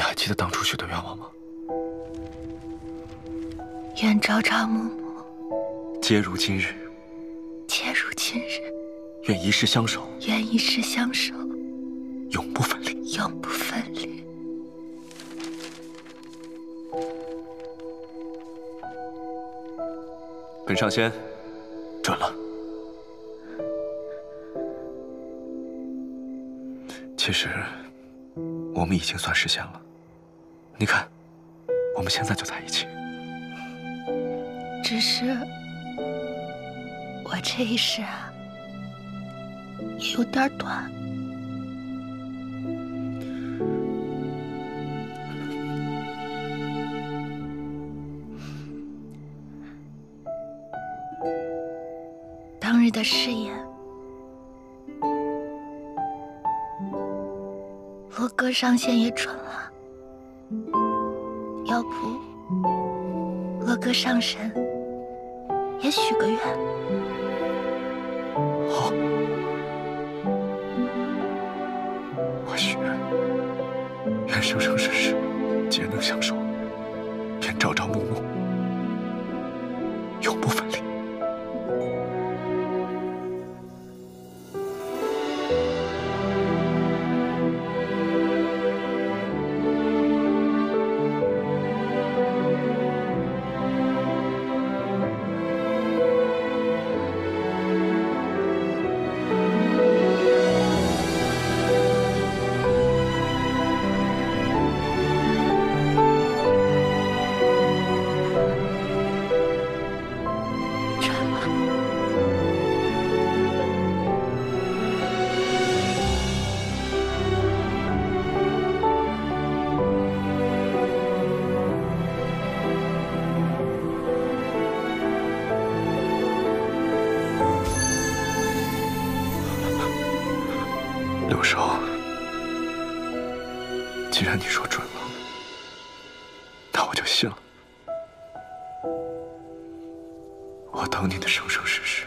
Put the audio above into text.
你还记得当初许的愿望吗？愿朝朝暮暮，皆如今日。皆如今日。愿一世相守。愿一世相守。永不分离。永不分离。本上仙，准了。其实，我们已经算实现了。你看，我们现在就在一起。只是，我这一世啊，也有点短。当日的誓言，我哥上仙也准了。要不，我哥上神也许个愿。好，我许愿，愿生生世世柳少，既然你说准了，那我就信了。我等你的生生世世，